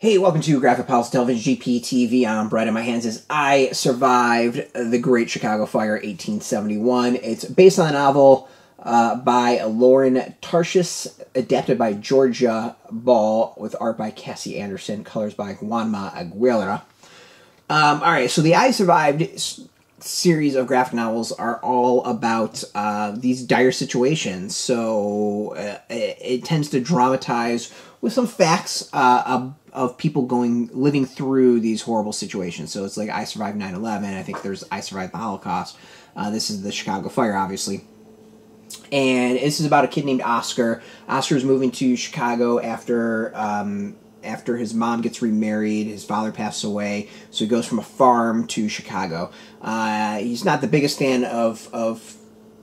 Hey, welcome to Graphic Policy Television GPTV. I'm Brett, and my hands is I Survived the Great Chicago Fire 1871. It's based on a novel uh, by Lauren Tarshis, adapted by Georgia Ball, with art by Cassie Anderson, colors by Juanma Aguilera. Um, all right, so the I Survived series of graphic novels are all about uh, these dire situations. So uh, it, it tends to dramatize with some facts uh, of, people going living through these horrible situations. So it's like I survived 9/11. I think there's I survived the Holocaust. Uh, this is the Chicago fire, obviously. And this is about a kid named Oscar. Oscar is moving to Chicago after um, after his mom gets remarried, his father passes away, so he goes from a farm to Chicago. Uh, he's not the biggest fan of of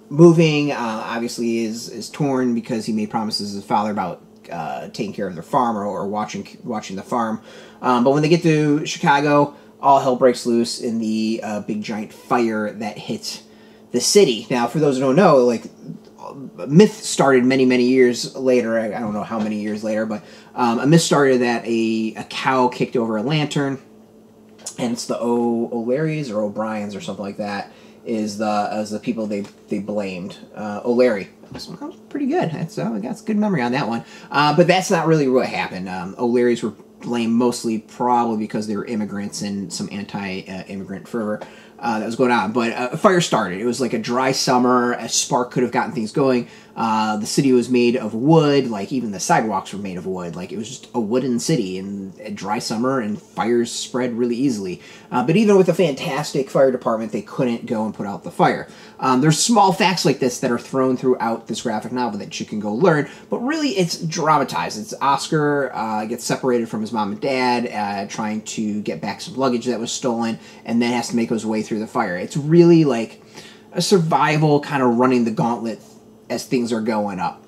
moving. Uh, obviously, is is torn because he made promises to his father about uh, taking care of their farm or, or watching watching the farm. Um, but when they get to Chicago, all hell breaks loose in the uh, big giant fire that hits the city. Now, for those who don't know, like myth started many many years later. I, I don't know how many years later, but um, a myth started that a, a cow kicked over a lantern, and it's the o O'Learys or O'Briens or something like that is the as the people they they blamed. Uh, O'Leary. That was pretty good. So That's uh, that's good memory on that one. Uh, but that's not really what happened. Um, O'Learys were blamed mostly probably because they were immigrants and some anti-immigrant fervor uh, that was going on. But uh, a fire started. It was like a dry summer. A spark could have gotten things going. Uh, the city was made of wood. Like even the sidewalks were made of wood. Like it was just a wooden city in a dry summer, and fires spread really easily. Uh, but even with a fantastic fire department, they couldn't go and put out the fire. Um, there's small facts like this that are thrown throughout this graphic novel that you can go learn. But really, it's dramatized. It's Oscar uh, gets separated from his mom and dad, uh, trying to get back some luggage that was stolen, and then has to make his way through the fire. It's really like a survival kind of running the gauntlet as things are going up.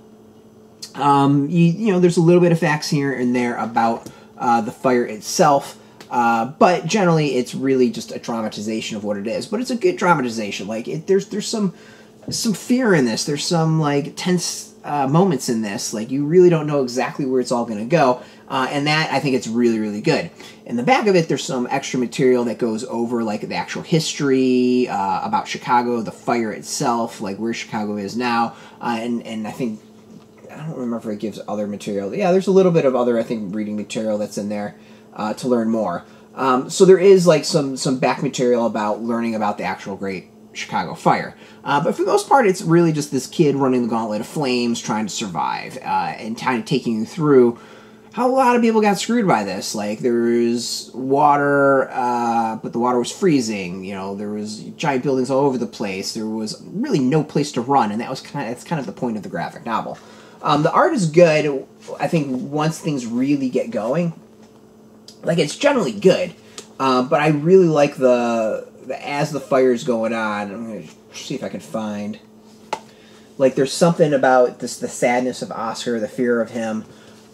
Um, you, you know, there's a little bit of facts here and there about uh, the fire itself, uh, but generally it's really just a dramatization of what it is. But it's a good dramatization. Like it, there's there's some some fear in this. There's some like tense uh, moments in this. Like you really don't know exactly where it's all going to go, uh, and that I think it's really really good. In the back of it, there's some extra material that goes over like the actual history uh, about Chicago, the fire itself, like where Chicago is now, uh, and and I think I don't remember if it gives other material. Yeah, there's a little bit of other I think reading material that's in there uh, to learn more. Um, so there is like some some back material about learning about the actual Great Chicago Fire. Uh, but for the most part, it's really just this kid running the gauntlet of flames, trying to survive, uh, and kind of taking you through how a lot of people got screwed by this. Like there was water, uh, but the water was freezing. You know, there was giant buildings all over the place. There was really no place to run, and that was kind of that's kind of the point of the graphic novel. Um, the art is good. I think once things really get going, like it's generally good. Uh, but I really like the, as the fire's going on. I'm gonna see if I can find like there's something about this the sadness of Oscar, the fear of him,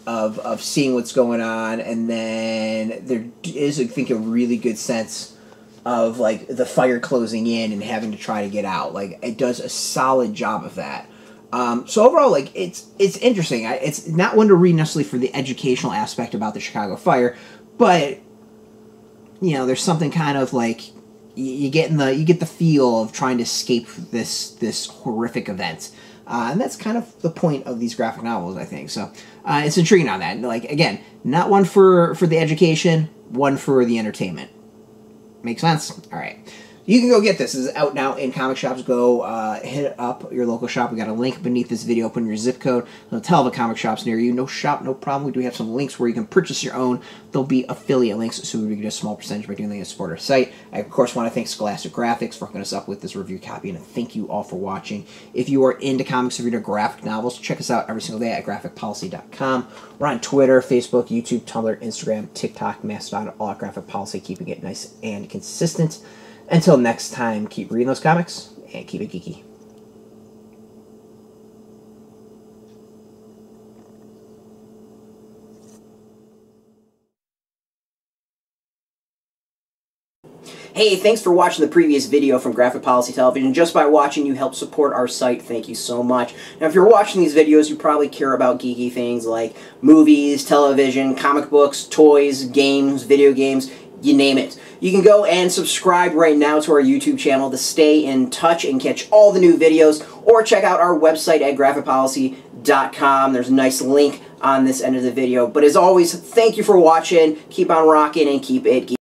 of of seeing what's going on, and then there is I think a really good sense of like the fire closing in and having to try to get out. Like it does a solid job of that. Um, so overall, like it's it's interesting. I, it's not one to read necessarily for the educational aspect about the Chicago fire, but you know, there's something kind of like you, get in the you get the feel of trying to escape this this horrific event. Uh, and that's kind of the point of these graphic novels, I think. So uh, it's intriguing on that. Like again, not one for for the education, one for the entertainment. Makes sense? All right. You can go get this. This is out now in comic shops. Go uh, hit up your local shop. We got a link beneath this video. Put in your zip code. It'll tell the comic shops near you. No shop, no problem. We do have some links where you can purchase your own. There'll be affiliate links, so we get a small percentage by doing that to support our site. I, of course, want to thank Scholastic Graphix for hooking us up with this review copy, and thank you all for watching. If you are into comics, if you're into graphic novels, check us out every single day at graphicpolicy.com. We're on Twitter, Facebook, YouTube, Tumblr, Instagram, TikTok, Mastodon, all at Graphic Policy, keeping it nice and consistent. Until next time, keep reading those comics and keep it geeky. Hey, thanks for watching the previous video from Graphic Policy Television. Just by watching, you help support our site. Thank you so much. Now, if you're watching these videos, you probably care about geeky things like movies, television, comic books, toys, games, video games, you name it. You can go and subscribe right now to our YouTube channel to stay in touch and catch all the new videos, or check out our website at graphicpolicy.com. There's a nice link on this end of the video. But as always, thank you for watching. Keep on rocking and keep it geeky.